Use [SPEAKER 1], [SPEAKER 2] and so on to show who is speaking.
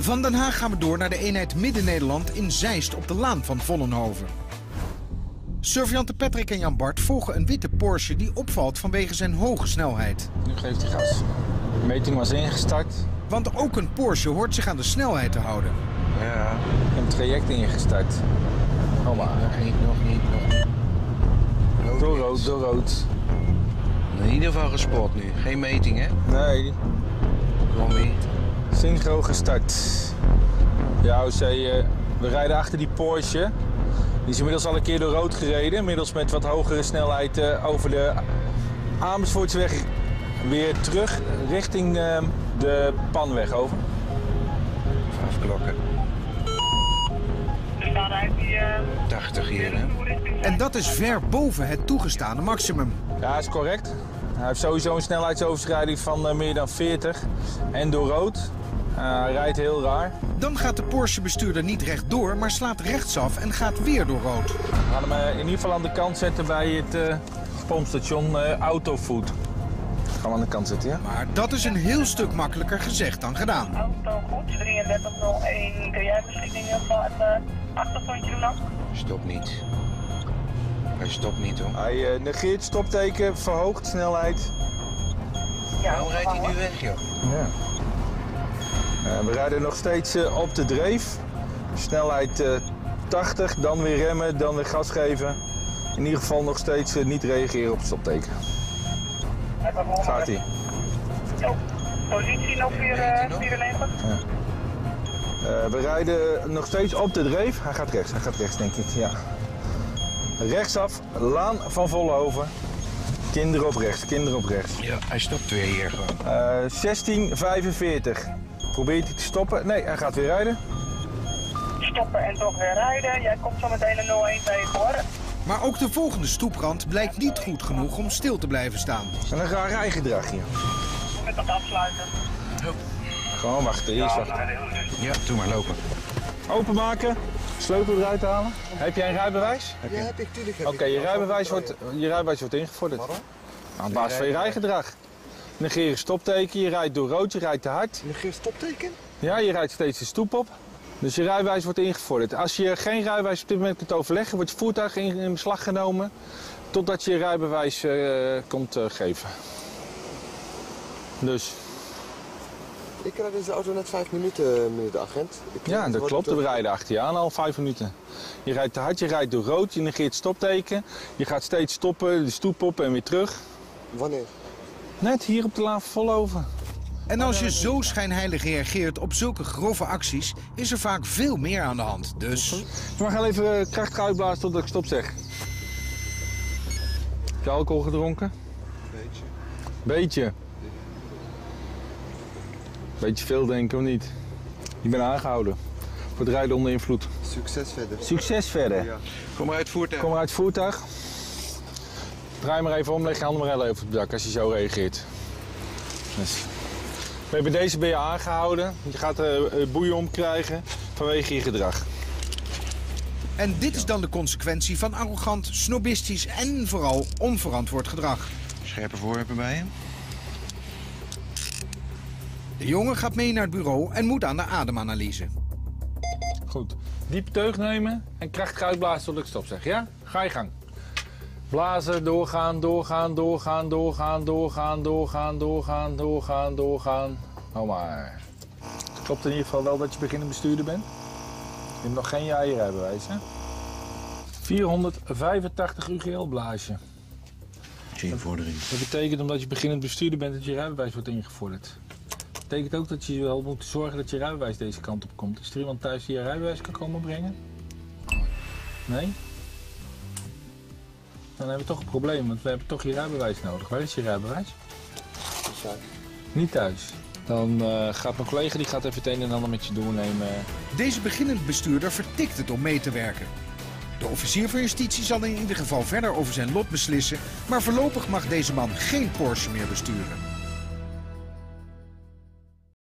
[SPEAKER 1] Van Den Haag gaan we door naar de eenheid Midden-Nederland in Zeist op de laan van Vollenhoven. Surveillanten Patrick en Jan Bart volgen een witte Porsche die opvalt vanwege zijn hoge snelheid.
[SPEAKER 2] Nu geeft hij gas. De meting was ingestart.
[SPEAKER 1] Want ook een Porsche hoort zich aan de snelheid te houden.
[SPEAKER 2] Ja. Een traject ingestart. Oh maar.
[SPEAKER 3] Nog niet, nog niet, nog niet. Rood
[SPEAKER 2] Door rood, door rood.
[SPEAKER 3] In ieder geval gespot nu. Geen meting, hè?
[SPEAKER 2] Nee,
[SPEAKER 3] Combi.
[SPEAKER 2] Synchro gestart. Ja, hoe zei je? We rijden achter die Porsche. Die is inmiddels al een keer door rood gereden. Inmiddels met wat hogere snelheid eh, over de Amersfoortsweg weer terug richting eh, de Panweg over.
[SPEAKER 3] Vijf klokken.
[SPEAKER 4] Uit die... eh,
[SPEAKER 3] 80 hier, hè?
[SPEAKER 1] En dat is ver boven het toegestane maximum.
[SPEAKER 2] Ja, is correct. Hij heeft sowieso een snelheidsoverschrijding van eh, meer dan 40 en door rood. Eh, hij rijdt heel raar.
[SPEAKER 1] Dan gaat de Porsche-bestuurder niet rechtdoor, maar slaat rechtsaf en gaat weer door rood.
[SPEAKER 2] We gaan hem eh, in ieder geval aan de kant zetten bij het eh, pompstation eh, Autofood. Gaan we aan de kant zetten, ja?
[SPEAKER 1] Maar dat is een heel stuk makkelijker gezegd dan gedaan.
[SPEAKER 4] Auto goed, 3301. Kun jij misschien in ieder geval het uh, achtergrondje doen dan?
[SPEAKER 3] Stop niet. Hij stopt niet, hoor.
[SPEAKER 2] Hij negeert stopteken, verhoogt snelheid.
[SPEAKER 4] Ja,
[SPEAKER 3] Waarom rijdt hij nu weg, joh?
[SPEAKER 2] Ja. Eh, we rijden nog steeds eh, op de dreef. Snelheid eh, 80, dan weer remmen, dan weer gas geven. In ieder geval nog steeds eh, niet reageren op het stopteken. Gaat hij.
[SPEAKER 4] Positie nog weer eh, 94.
[SPEAKER 2] Eh, we rijden nog steeds op de dreef. Hij gaat rechts, hij gaat rechts denk ik, ja. Rechtsaf, Laan van Vollenhoven. Kinderen op rechts, kinderen op rechts.
[SPEAKER 3] Ja, hij stopt weer hier gewoon.
[SPEAKER 2] Eh 1645. Probeert hij te stoppen? Nee, hij gaat weer rijden.
[SPEAKER 4] Stoppen en toch weer rijden. Jij komt zo meteen een 01 tegen hoor.
[SPEAKER 1] Maar ook de volgende stoeprand blijkt niet goed genoeg om stil te blijven staan.
[SPEAKER 2] En een raar rijgedrag hier.
[SPEAKER 4] Met dat afsluiten.
[SPEAKER 2] Gewoon wachten, eerst wachten.
[SPEAKER 3] Ja, doe maar lopen.
[SPEAKER 2] Openmaken, sleutel eruit halen. Heb jij een rijbewijs?
[SPEAKER 5] Ja, heb ik, tuurlijk heb
[SPEAKER 2] Oké, je, rijbewijs wordt, je rijbewijs wordt ingevorderd. Aan basis van je rijgedrag. Negeren stopteken, je rijdt door rood, je rijdt te hard.
[SPEAKER 5] Negeer stopteken?
[SPEAKER 2] Ja, je rijdt steeds de stoep op. Dus je rijbewijs wordt ingevorderd. Als je geen rijbewijs op dit moment kunt overleggen, wordt je voertuig in, in beslag genomen totdat je je rijbewijs eh, komt eh, geven. Dus
[SPEAKER 5] Ik rijd deze auto net vijf minuten, meneer de agent. Ik
[SPEAKER 2] ja, dat klopt. We
[SPEAKER 5] eh,
[SPEAKER 2] rijden achter je aan al vijf minuten. Je rijdt te hard, je rijdt door rood, je negeert stopteken. Je gaat steeds stoppen, de stoep op en weer terug.
[SPEAKER 5] Wanneer?
[SPEAKER 2] Net hier op de van Vollenhoven.
[SPEAKER 1] En als je zo schijnheilig reageert op zulke grove acties, is er vaak veel meer aan de hand. Dus
[SPEAKER 2] Je mag even eh, krachtig uitblazen totdat ik stop zeg. Heb je alcohol gedronken?
[SPEAKER 5] Beetje.
[SPEAKER 2] Beetje. Beetje veel denken of niet? Je bent aangehouden. Voor het rijden onder invloed.
[SPEAKER 5] Succes verder.
[SPEAKER 2] Succes verder.
[SPEAKER 5] Ja.
[SPEAKER 3] Kom maar uit voertuig.
[SPEAKER 2] Kom maar uit voertuig. Draai maar even om, leg je handen maar even op het dak als je zo reageert. Dus. Bij deze ben je aangehouden. Je gaat er eh, boeien om krijgen vanwege je gedrag.
[SPEAKER 1] En dit is dan de consequentie van arrogant, snobistisch en vooral onverantwoord gedrag.
[SPEAKER 3] Scherpe voorwerpen bij je.
[SPEAKER 1] De jongen gaat mee naar het bureau en moet aan de ademanalyse.
[SPEAKER 2] Goed. Diepe teug nemen en krachtig uitblazen tot ik stop zeg. Ja? Ga je gang. Blazen, doorgaan, doorgaan, doorgaan, doorgaan, doorgaan, doorgaan, doorgaan, doorgaan, doorgaan. Hou maar. Klopt in ieder geval wel dat je beginnend bestuurder bent? Je hebt nog geen rijbewijs, hè? 485 UGL blaasje.
[SPEAKER 3] Ginvordering.
[SPEAKER 2] Dat betekent omdat je beginnend bestuurder bent dat je rijbewijs wordt ingevorderd. Dat betekent ook dat je wel moet zorgen dat je rijbewijs deze kant op komt. Is er iemand thuis die je rijbewijs kan komen brengen? Nee? Dan hebben we toch een probleem, want we hebben toch je rijbewijs nodig. Waar is je rijbewijs?
[SPEAKER 5] Zaak.
[SPEAKER 2] Niet thuis. Dan eh, gaat mijn collega die gaat even het een en ander met je doornemen.
[SPEAKER 1] Deze beginnend bestuurder vertikt het om mee te werken. De officier van justitie zal in ieder geval verder over zijn lot beslissen, maar voorlopig mag deze man geen Porsche meer besturen.